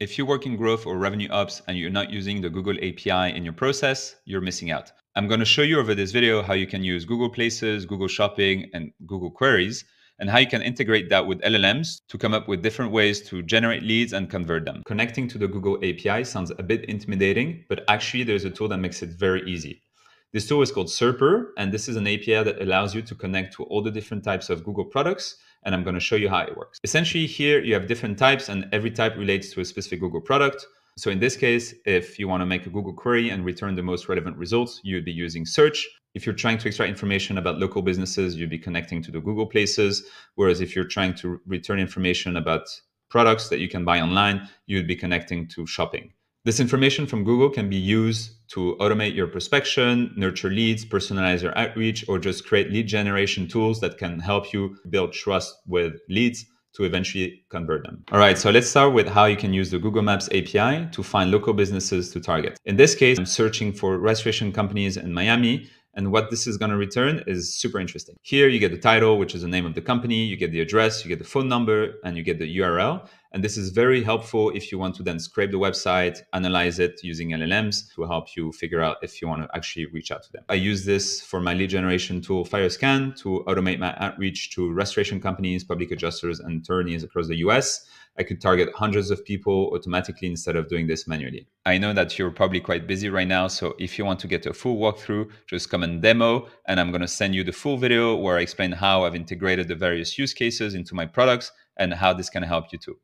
If you work in growth or revenue ops and you're not using the Google API in your process, you're missing out. I'm going to show you over this video how you can use Google Places, Google Shopping, and Google Queries, and how you can integrate that with LLMs to come up with different ways to generate leads and convert them. Connecting to the Google API sounds a bit intimidating, but actually there's a tool that makes it very easy. This tool is called Serper, and this is an API that allows you to connect to all the different types of Google products. And I'm going to show you how it works. Essentially, here you have different types, and every type relates to a specific Google product. So in this case, if you want to make a Google query and return the most relevant results, you'd be using search. If you're trying to extract information about local businesses, you'd be connecting to the Google Places. Whereas if you're trying to return information about products that you can buy online, you'd be connecting to shopping. This information from Google can be used to automate your prospection, nurture leads, personalize your outreach, or just create lead generation tools that can help you build trust with leads to eventually convert them. All right, so let's start with how you can use the Google Maps API to find local businesses to target. In this case, I'm searching for restoration companies in Miami and what this is going to return is super interesting. Here you get the title, which is the name of the company, you get the address, you get the phone number, and you get the URL. And this is very helpful if you want to then scrape the website, analyze it using LLMs to help you figure out if you want to actually reach out to them. I use this for my lead generation tool, Firescan, to automate my outreach to restoration companies, public adjusters, and attorneys across the US. I could target hundreds of people automatically instead of doing this manually. I know that you're probably quite busy right now. So if you want to get a full walkthrough, just come and demo. And I'm going to send you the full video where I explain how I've integrated the various use cases into my products and how this can help you too.